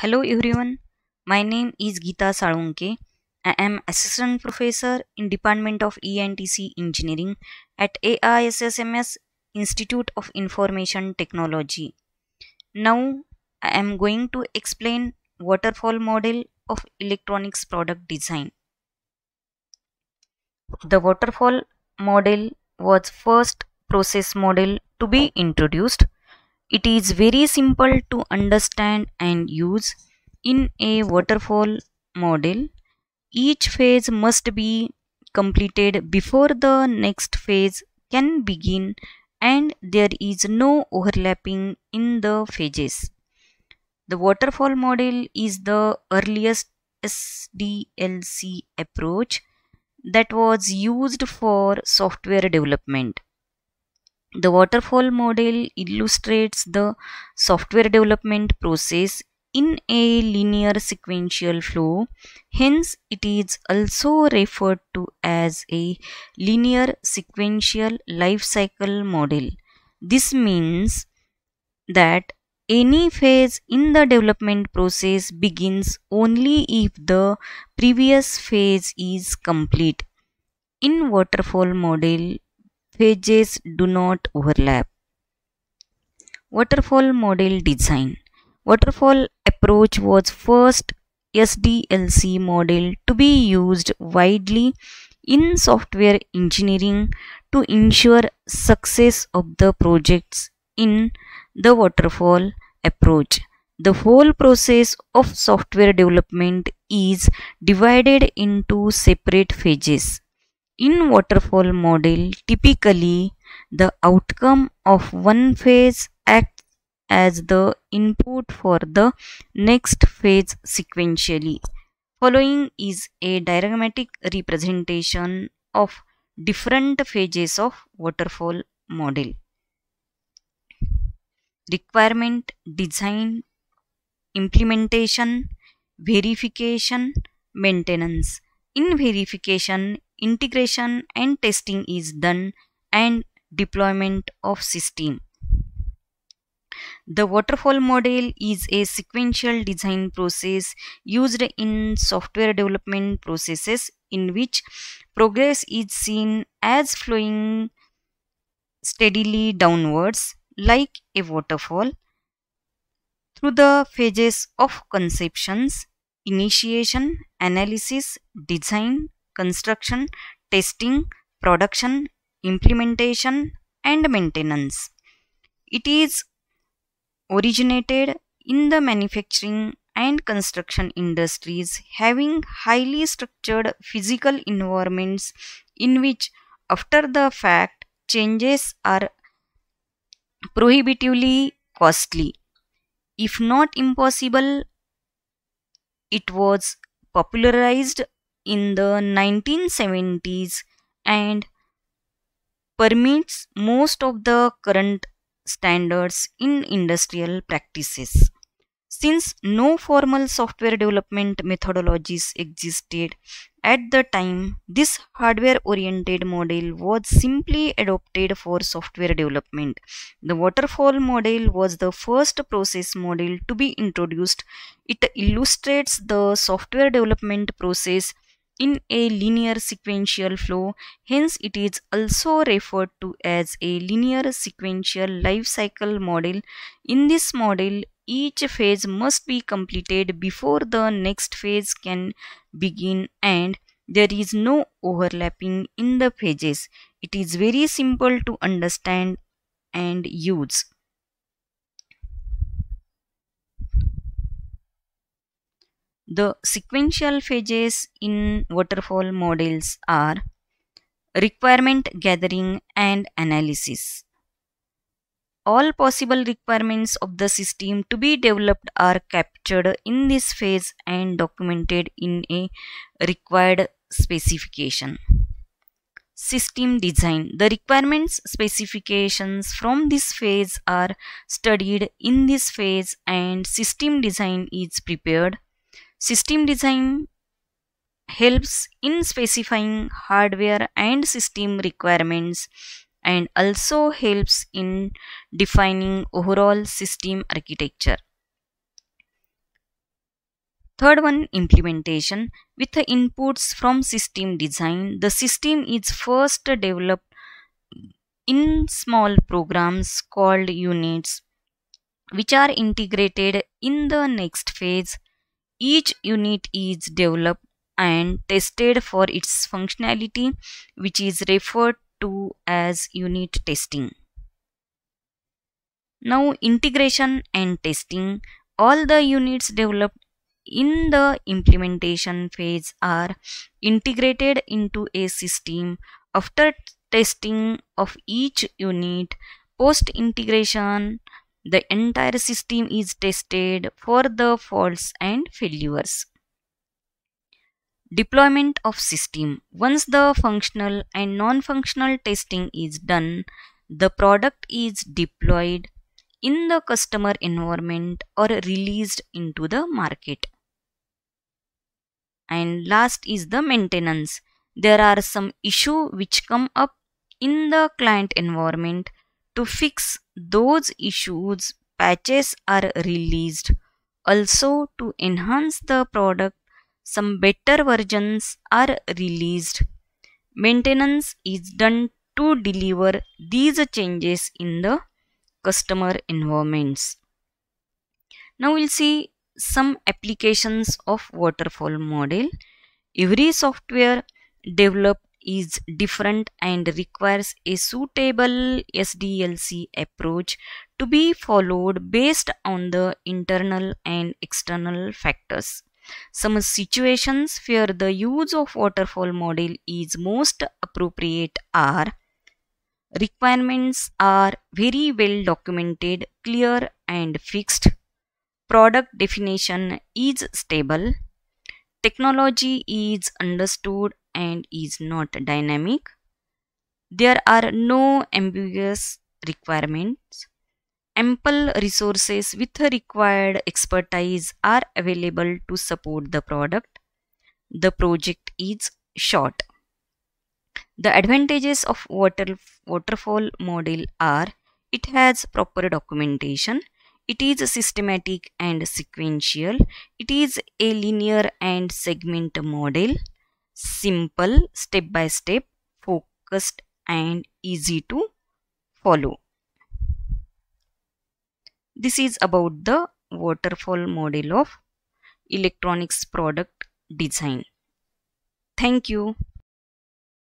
Hello everyone, my name is Geeta Salunke. I am Assistant Professor in Department of ENTC Engineering at AISSMS Institute of Information Technology. Now I am going to explain waterfall model of electronics product design. The waterfall model was first process model to be introduced it is very simple to understand and use. In a waterfall model, each phase must be completed before the next phase can begin and there is no overlapping in the phases. The waterfall model is the earliest SDLC approach that was used for software development. The waterfall model illustrates the software development process in a linear sequential flow. Hence, it is also referred to as a linear sequential life cycle model. This means that any phase in the development process begins only if the previous phase is complete. In waterfall model, phases do not overlap. Waterfall model design. Waterfall approach was first SDLC model to be used widely in software engineering to ensure success of the projects in the waterfall approach. The whole process of software development is divided into separate phases. In waterfall model, typically the outcome of one phase acts as the input for the next phase sequentially. Following is a diagrammatic representation of different phases of waterfall model. Requirement, design, implementation, verification, maintenance. In verification, integration and testing is done and deployment of system. The waterfall model is a sequential design process used in software development processes in which progress is seen as flowing steadily downwards like a waterfall through the phases of conceptions, initiation, analysis, design, construction, testing, production, implementation, and maintenance. It is originated in the manufacturing and construction industries having highly structured physical environments in which after the fact changes are prohibitively costly. If not impossible, it was popularized in the 1970s and permits most of the current standards in industrial practices. Since no formal software development methodologies existed at the time, this hardware oriented model was simply adopted for software development. The waterfall model was the first process model to be introduced. It illustrates the software development process in a linear sequential flow hence it is also referred to as a linear sequential life cycle model. In this model each phase must be completed before the next phase can begin and there is no overlapping in the phases. It is very simple to understand and use The sequential phases in waterfall models are requirement gathering and analysis. All possible requirements of the system to be developed are captured in this phase and documented in a required specification. System design. The requirements specifications from this phase are studied in this phase and system design is prepared System design helps in specifying hardware and system requirements and also helps in defining overall system architecture. Third one implementation with the inputs from system design. The system is first developed in small programs called units which are integrated in the next phase. Each unit is developed and tested for its functionality which is referred to as unit testing. Now integration and testing all the units developed in the implementation phase are integrated into a system after testing of each unit post integration the entire system is tested for the faults and failures. Deployment of system. Once the functional and non-functional testing is done the product is deployed in the customer environment or released into the market. And last is the maintenance. There are some issue which come up in the client environment to fix those issues patches are released also to enhance the product some better versions are released. Maintenance is done to deliver these changes in the customer environments. Now we'll see some applications of waterfall model. Every software developed is different and requires a suitable SDLC approach to be followed based on the internal and external factors. Some situations where the use of waterfall model is most appropriate are requirements are very well documented, clear and fixed. Product definition is stable. Technology is understood and is not dynamic. There are no ambiguous requirements ample resources with required expertise are available to support the product. The project is short. The advantages of water, waterfall model are it has proper documentation, it is systematic and sequential, it is a linear and segment model, simple, step by step, focused and easy to follow. This is about the waterfall model of electronics product design. Thank you.